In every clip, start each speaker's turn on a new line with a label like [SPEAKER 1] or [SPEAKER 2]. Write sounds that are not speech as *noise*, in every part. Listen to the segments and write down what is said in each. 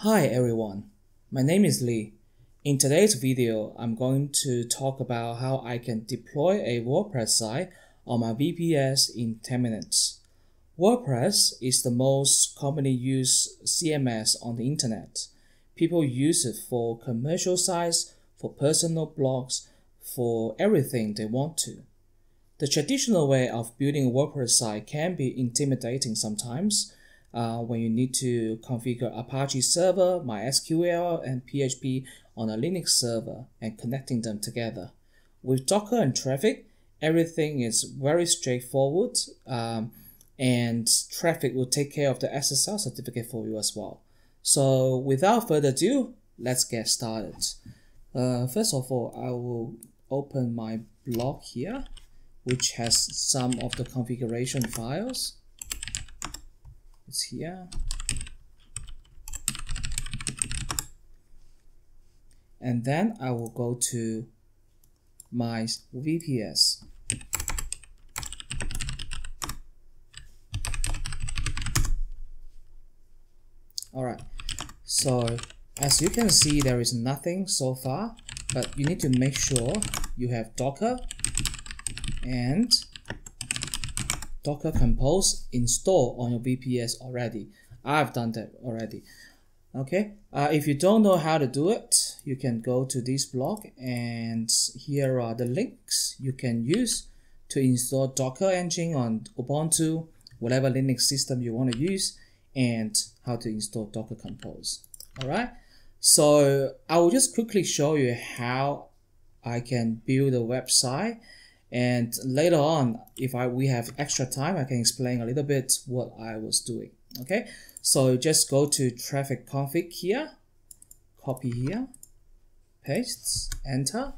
[SPEAKER 1] Hi everyone, my name is Li. In today's video, I'm going to talk about how I can deploy a WordPress site on my VPS in 10 minutes. WordPress is the most commonly used CMS on the internet. People use it for commercial sites, for personal blogs, for everything they want to. The traditional way of building a WordPress site can be intimidating sometimes uh, when you need to configure Apache server, MySQL, and PHP on a Linux server and connecting them together. With Docker and Traefik, everything is very straightforward um, and Traefik will take care of the SSL certificate for you as well. So without further ado, let's get started. Uh, first of all, I will open my blog here, which has some of the configuration files is here. And then I will go to my VPS. Alright, so as you can see there is nothing so far, but you need to make sure you have Docker and Docker Compose installed on your VPS already. I've done that already. Okay, uh, if you don't know how to do it, you can go to this blog and here are the links you can use to install Docker engine on Ubuntu, whatever Linux system you want to use, and how to install Docker Compose. All right, so I will just quickly show you how I can build a website and later on, if I we have extra time, I can explain a little bit what I was doing. Okay, so just go to Traefik config here, copy here, paste, enter.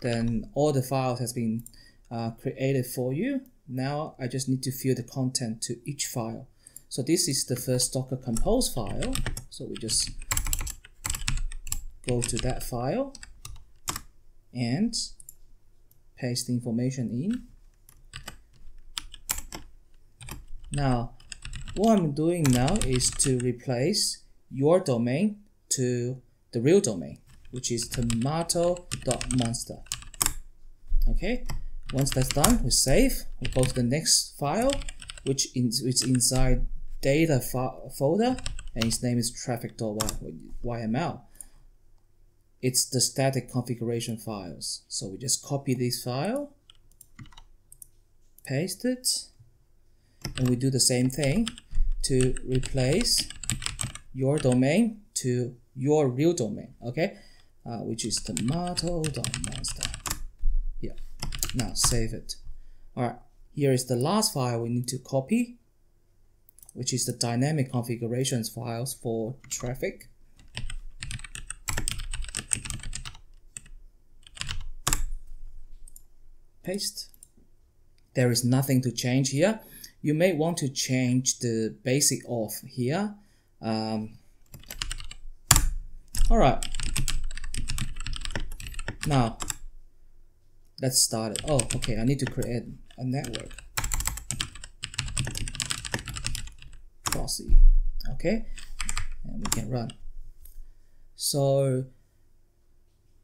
[SPEAKER 1] Then all the files has been uh, created for you. Now I just need to fill the content to each file. So this is the first Docker Compose file. So we just go to that file and paste the information in. Now, what I'm doing now is to replace your domain to the real domain, which is tomato.monster. Okay, once that's done, we save. We go to the next file, which is which inside data folder, and its name is traefik.yml it's the static configuration files. So we just copy this file, paste it, and we do the same thing to replace your domain to your real domain, okay? Uh, which is tomato.monster. Yeah, now save it. All right, here is the last file we need to copy, which is the dynamic configurations files for Traefik. Paste. There is nothing to change here. You may want to change the basic auth here. Um, all right. Now, let's start it. Oh, okay, I need to create a network. Proxy, okay, and we can run. So,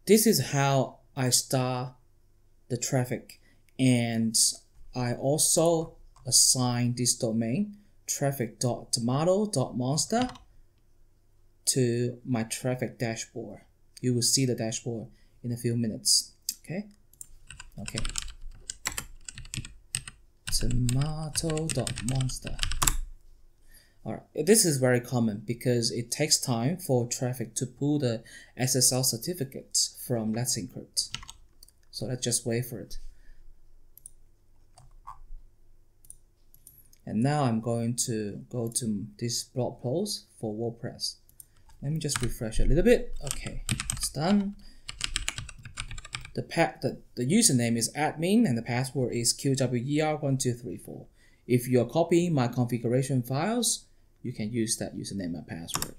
[SPEAKER 1] this is how I start the Traefik and I also assign this domain traefik.tomato.monster to my Traefik dashboard. You will see the dashboard in a few minutes. Okay. Okay. Tomato.monster. Alright, this is very common because it takes time for Traefik to pull the SSL certificate from Let's Encrypt. So let's just wait for it. And now I'm going to go to this blog post for WordPress. Let me just refresh a little bit. Okay, it's done. The, the, the username is admin and the password is qwer1234. If you're copying my configuration files, you can use that username and password.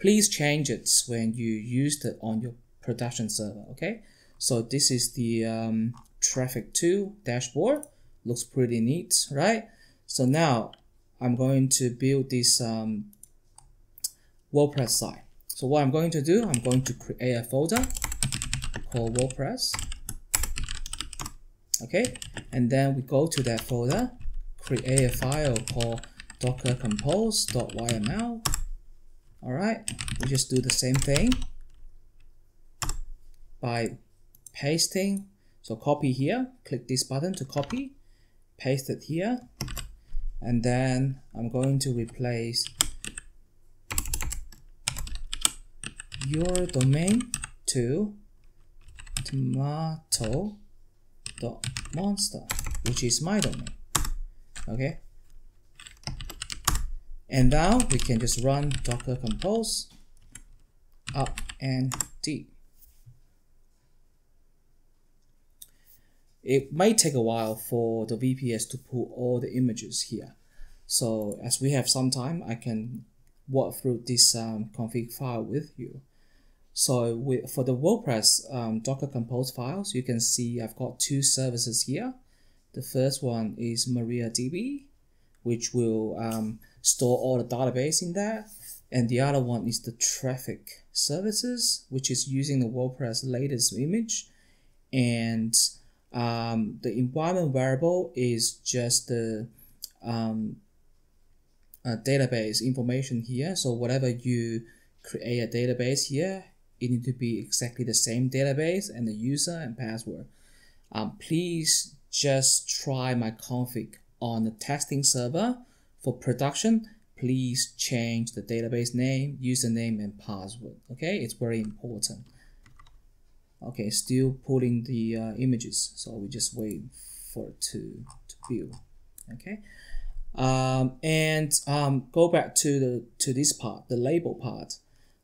[SPEAKER 1] Please change it when you use it on your production server, okay? So this is the um, Traefik 2 dashboard. Looks pretty neat, right? So now I'm going to build this um, WordPress site. So what I'm going to do, I'm going to create a folder called WordPress. Okay, and then we go to that folder, create a file called docker compose.yml. All right, we just do the same thing by pasting. So copy here, click this button to copy, paste it here, and then I'm going to replace your domain to tomato dot monster which is my domain. Okay? And now we can just run docker compose up and d it might take a while for the VPS to pull all the images here so as we have some time I can walk through this um, config file with you so with, for the WordPress um, Docker Compose files, you can see I've got two services here. The first one is MariaDB, which will um, store all the database in there. And the other one is the Traefik services, which is using the WordPress latest image. And um, the environment variable is just the um, database information here. So whatever you create a database here, it need to be exactly the same database and the user and password. Um, please just try my config on the testing server. For production, please change the database name, username, and password. Okay, it's very important. Okay, still pulling the uh, images, so we just wait for it to, to build. Okay, um, and um, go back to the to this part, the label part.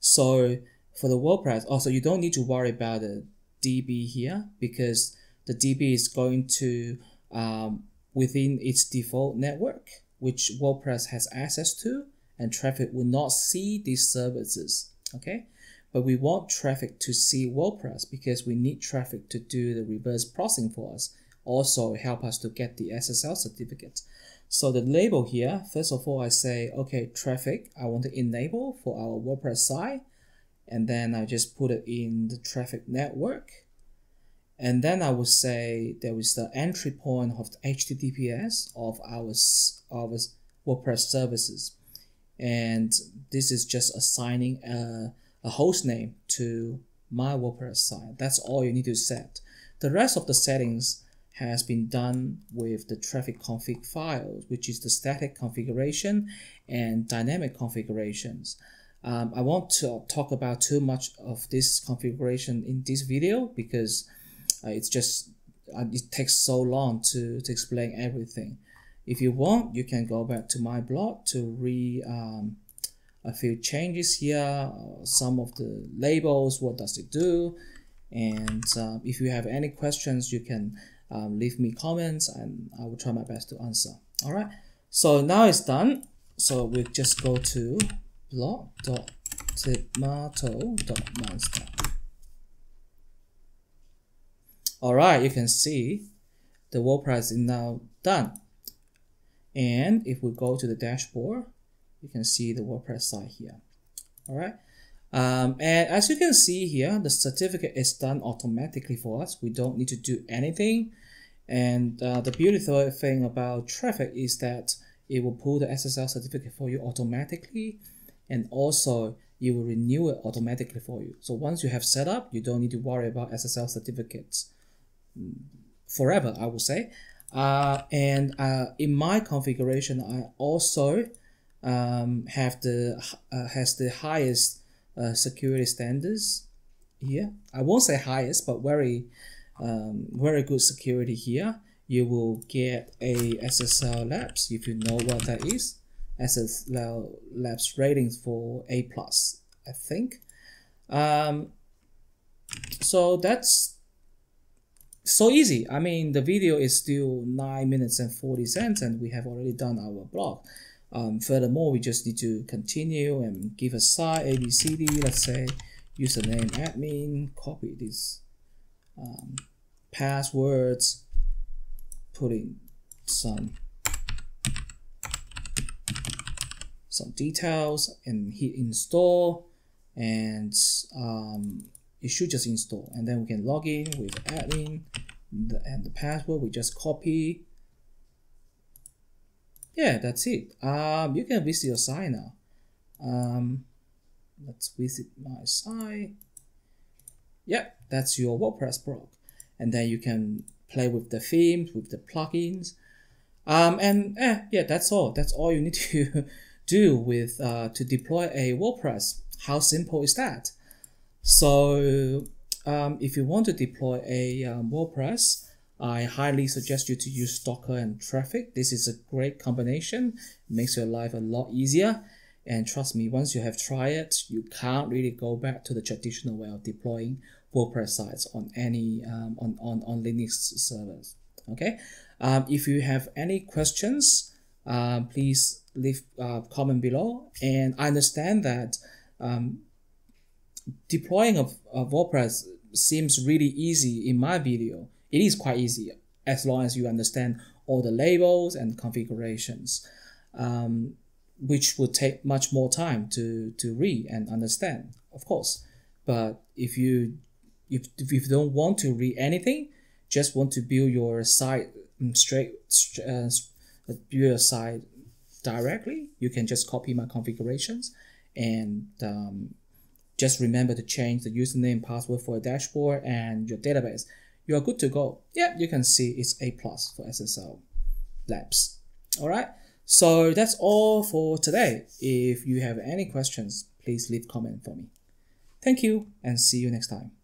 [SPEAKER 1] So for the WordPress, also you don't need to worry about the DB here because the DB is going to um, within its default network, which WordPress has access to, and Traefik will not see these services. Okay, but we want Traefik to see WordPress because we need Traefik to do the reverse proxying for us. Also help us to get the SSL certificate. So the label here, first of all, I say, okay, Traefik, I want to enable for our WordPress site and then I just put it in the Traefik network. And then I would say there is the entry point of HTTPS of our, our WordPress services. And this is just assigning a, a host name to my WordPress site. That's all you need to set. The rest of the settings has been done with the Traefik config files, which is the static configuration and dynamic configurations. Um, I won't talk about too much of this configuration in this video because uh, it's just uh, it takes so long to, to explain everything. If you want, you can go back to my blog to re um, a few changes here, some of the labels, what does it do, and uh, if you have any questions, you can um, leave me comments and I will try my best to answer. All right, so now it's done. So we just go to plot.tomato.monster. Alright, you can see the WordPress is now done. And if we go to the dashboard, you can see the WordPress site here. Alright. Um, and as you can see here, the certificate is done automatically for us. We don't need to do anything. And uh, the beautiful thing about Traefik is that it will pull the SSL certificate for you automatically and also it will renew it automatically for you. So once you have set up, you don't need to worry about SSL certificates mm, forever, I would say. Uh, and uh, in my configuration, I also um, have the uh, has the highest uh, security standards here. I won't say highest, but very um, very good security here. You will get a SSL Labs if you know what that is. SSL Labs ratings for A plus, I think. Um, so that's so easy. I mean, the video is still nine minutes and 40 cents, and we have already done our blog. Um, furthermore, we just need to continue and give a site ABCD, let's say username admin, copy these um, passwords, put in some some details and hit install and um, it should just install. And then we can log in with admin and the password we just copy yeah that's it. Um you can visit your site now. Um let's visit my site. Yep that's your wordpress blog. And then you can play with the themes with the plugins. Um and eh, yeah that's all. That's all you need *laughs* to do with uh, to deploy a wordpress. How simple is that? So um, if you want to deploy a um, wordpress I highly suggest you to use Docker and Traefik. This is a great combination. It makes your life a lot easier. And trust me, once you have tried it, you can't really go back to the traditional way of deploying WordPress sites on any um, on, on, on Linux servers. Okay. Um, if you have any questions, uh, please leave a uh, comment below. And I understand that um, deploying of, of WordPress seems really easy in my video it is quite easy as long as you understand all the labels and configurations, um, which would take much more time to, to read and understand, of course. But if you if, if you don't want to read anything, just want to build your site um, straight, uh, build your site directly, you can just copy my configurations and um, just remember to change the username password for a dashboard and your database you are good to go. Yeah, you can see it's A plus for SSL Labs. All right. So that's all for today. If you have any questions, please leave comment for me. Thank you and see you next time.